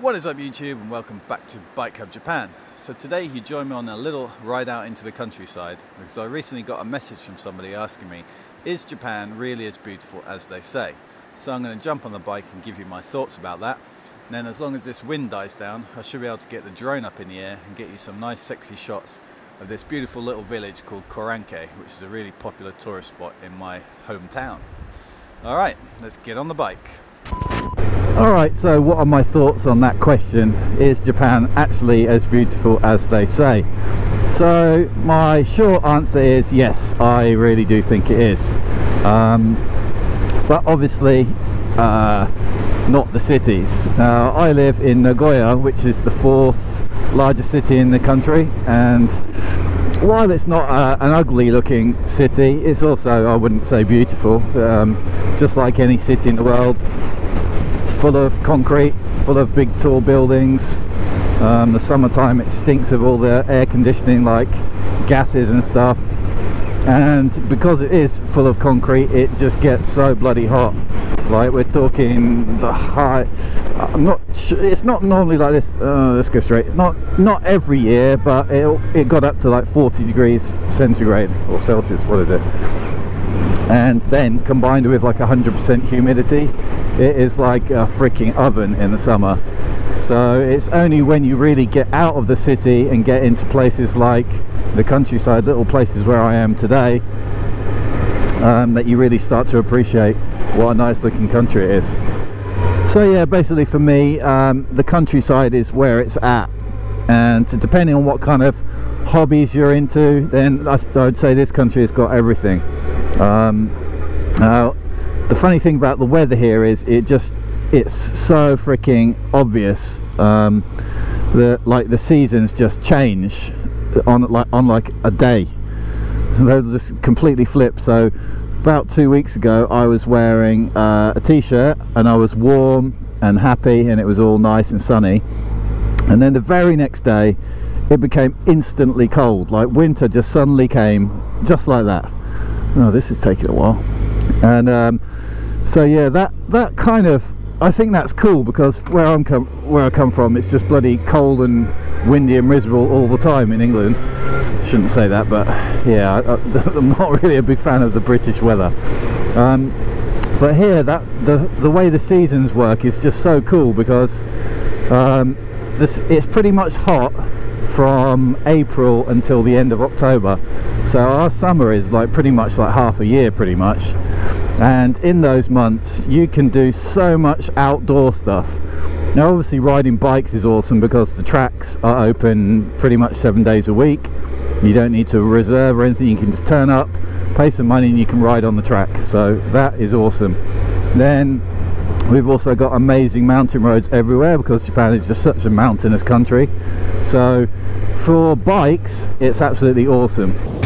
What is up YouTube and welcome back to Bike Hub Japan. So today you join me on a little ride out into the countryside because I recently got a message from somebody asking me is Japan really as beautiful as they say? So I'm going to jump on the bike and give you my thoughts about that. And then as long as this wind dies down I should be able to get the drone up in the air and get you some nice sexy shots of this beautiful little village called Korankei which is a really popular tourist spot in my hometown. Alright, let's get on the bike. Alright, so what are my thoughts on that question? Is Japan actually as beautiful as they say? So, my short answer is yes, I really do think it is. Um, but obviously, uh, not the cities. Now, I live in Nagoya, which is the fourth largest city in the country, and while it's not uh, an ugly looking city, it's also, I wouldn't say beautiful. Um, just like any city in the world, full of concrete, full of big tall buildings. Um, the summertime it stinks of all the air conditioning like gases and stuff. And because it is full of concrete it just gets so bloody hot. Like we're talking the high I'm not it's not normally like this uh, let's go straight. Not not every year but it, it got up to like 40 degrees centigrade or Celsius what is it? And then combined with like 100% humidity it is like a freaking oven in the summer. So it's only when you really get out of the city and get into places like the countryside little places where I am today um, that you really start to appreciate what a nice looking country it is. So yeah basically for me um, the countryside is where it's at. And depending on what kind of hobbies you're into then I would say this country has got everything. Um, now, the funny thing about the weather here is it just it's so freaking obvious um, that like the seasons just change on like on like a day. They'll just completely flip. So about two weeks ago, I was wearing uh, a t-shirt and I was warm and happy, and it was all nice and sunny. And then the very next day, it became instantly cold. Like winter just suddenly came, just like that oh this is taking a while and um, so yeah that that kind of I think that's cool because where I'm come where I come from it's just bloody cold and windy and miserable all the time in England. Shouldn't say that but yeah I, am not really a big fan of the British weather. Um, but here that the the way the seasons work is just so cool because um, this it's pretty much hot from April until the end of October. So our summer is like pretty much like half a year pretty much. And in those months you can do so much outdoor stuff. Now obviously riding bikes is awesome because the tracks are open pretty much seven days a week. You don't need to reserve or anything. You can just turn up pay some money and you can ride on the track. So that is awesome. Then We've also got amazing mountain roads everywhere because Japan is just such a mountainous country. So for bikes, it's absolutely awesome.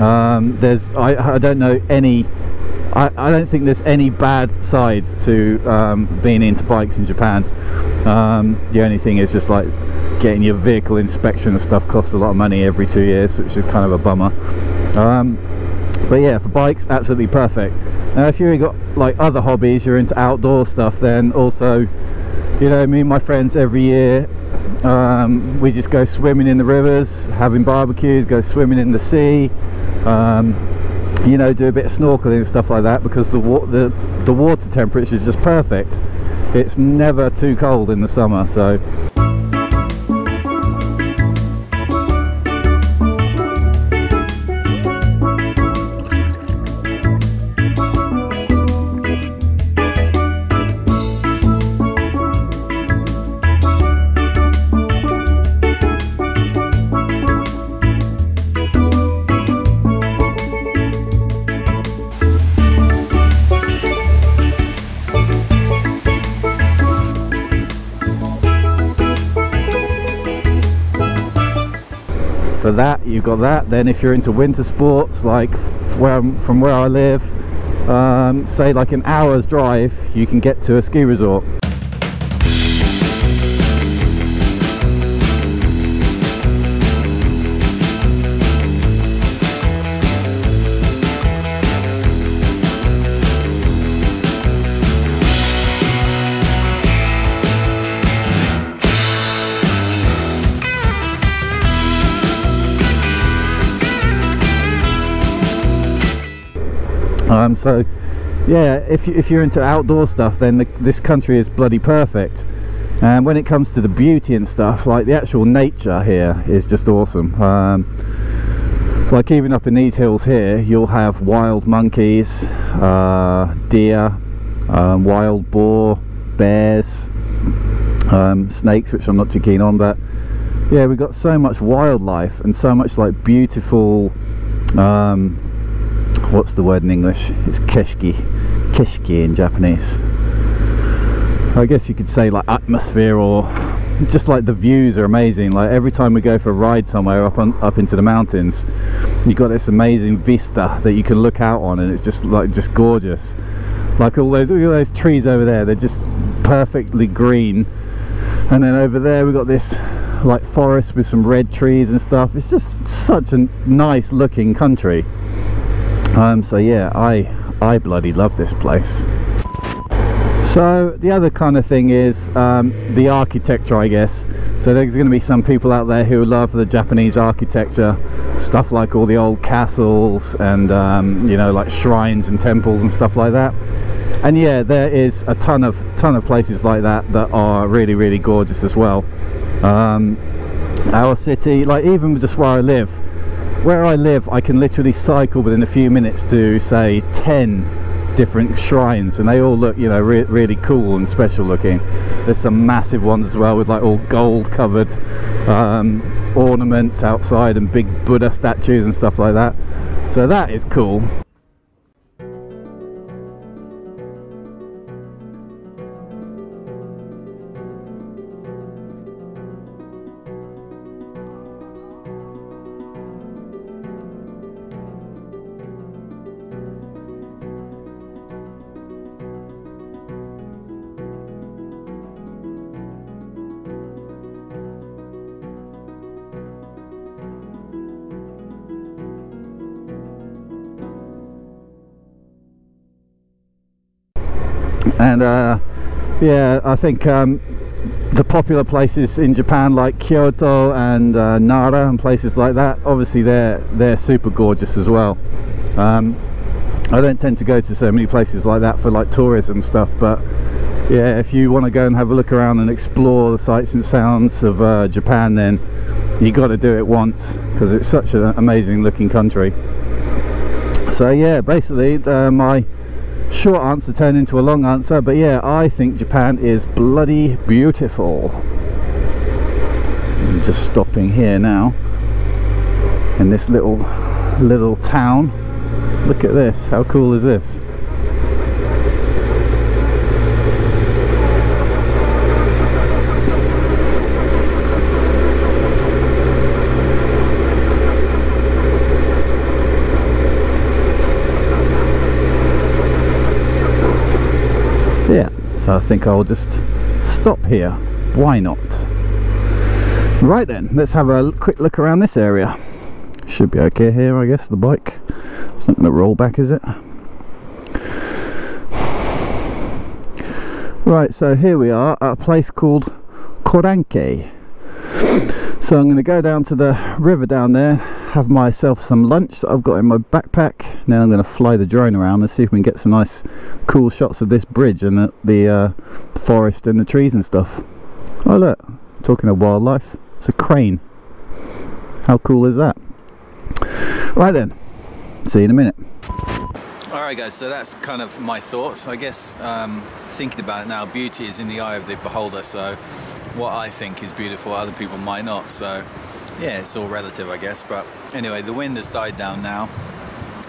Um, there's I, I don't know any I, I don't think there's any bad side to um, being into bikes in Japan. Um, the only thing is just like getting your vehicle inspection and stuff costs a lot of money every two years, which is kind of a bummer. Um, but yeah, for bikes, absolutely perfect. Now, if you've got like other hobbies, you're into outdoor stuff, then also, you know, me and my friends every year, um, we just go swimming in the rivers, having barbecues, go swimming in the sea um, you know do a bit of snorkeling and stuff like that because the, the the water temperature is just perfect. It's never too cold in the summer so that you've got that. Then if you're into winter sports like from where I live um, say like an hour's drive you can get to a ski resort Um, so yeah, if, you, if you're into outdoor stuff, then the, this country is bloody perfect. And when it comes to the beauty and stuff, like the actual nature here is just awesome. Um, like even up in these hills here, you'll have wild monkeys, uh, deer, um, wild boar, bears, um, snakes, which I'm not too keen on, but yeah, we've got so much wildlife and so much like beautiful um, what's the word in English? It's keshki, keshki in Japanese. I guess you could say like atmosphere or just like the views are amazing. Like every time we go for a ride somewhere up on up into the mountains, you've got this amazing vista that you can look out on, and it's just like just gorgeous. Like all those all those trees over there, they're just perfectly green, and then over there we've got this like forest with some red trees and stuff. It's just such a nice looking country um, so yeah I I bloody love this place. So the other kind of thing is um, the architecture I guess. So there's going to be some people out there who love the Japanese architecture stuff like all the old castles and um, you know like shrines and temples and stuff like that. And yeah there is a ton of ton of places like that that are really really gorgeous as well. Um, our city like even just where I live where I live I can literally cycle within a few minutes to say 10 different shrines and they all look you know re really cool and special looking. There's some massive ones as well with like all gold covered um, ornaments outside and big Buddha statues and stuff like that. So that is cool and uh, yeah I think um, the popular places in Japan like Kyoto and uh, Nara and places like that obviously they're they're super gorgeous as well. Um, I don't tend to go to so many places like that for like tourism stuff but yeah if you want to go and have a look around and explore the sights and sounds of uh, Japan then you got to do it once because it's such an amazing looking country. So yeah basically uh, my short answer turned into a long answer but yeah I think Japan is bloody beautiful. I'm just stopping here now in this little little town. Look at this. How cool is this yeah so I think I'll just stop here. Why not? Right then let's have a quick look around this area. Should be okay here I guess the bike. It's not going to roll back is it? Right so here we are at a place called Korankei. So I'm going to go down to the river down there have myself some lunch that I've got in my backpack. Then I'm going to fly the drone around and see if we can get some nice cool shots of this bridge and the, the, uh, forest and the trees and stuff. Oh look talking of wildlife it's a crane. How cool is that? Right then see you in a minute. Alright guys, so that's kind of my thoughts. I guess um, thinking about it now, beauty is in the eye of the beholder, so what I think is beautiful, other people might not, so yeah, it's all relative, I guess. But anyway, the wind has died down now.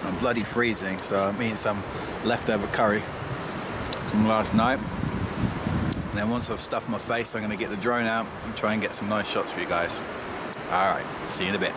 I'm bloody freezing, so I'm eating some leftover curry from last night. And then once I've stuffed my face, I'm going to get the drone out and try and get some nice shots for you guys. All right, see you in a bit.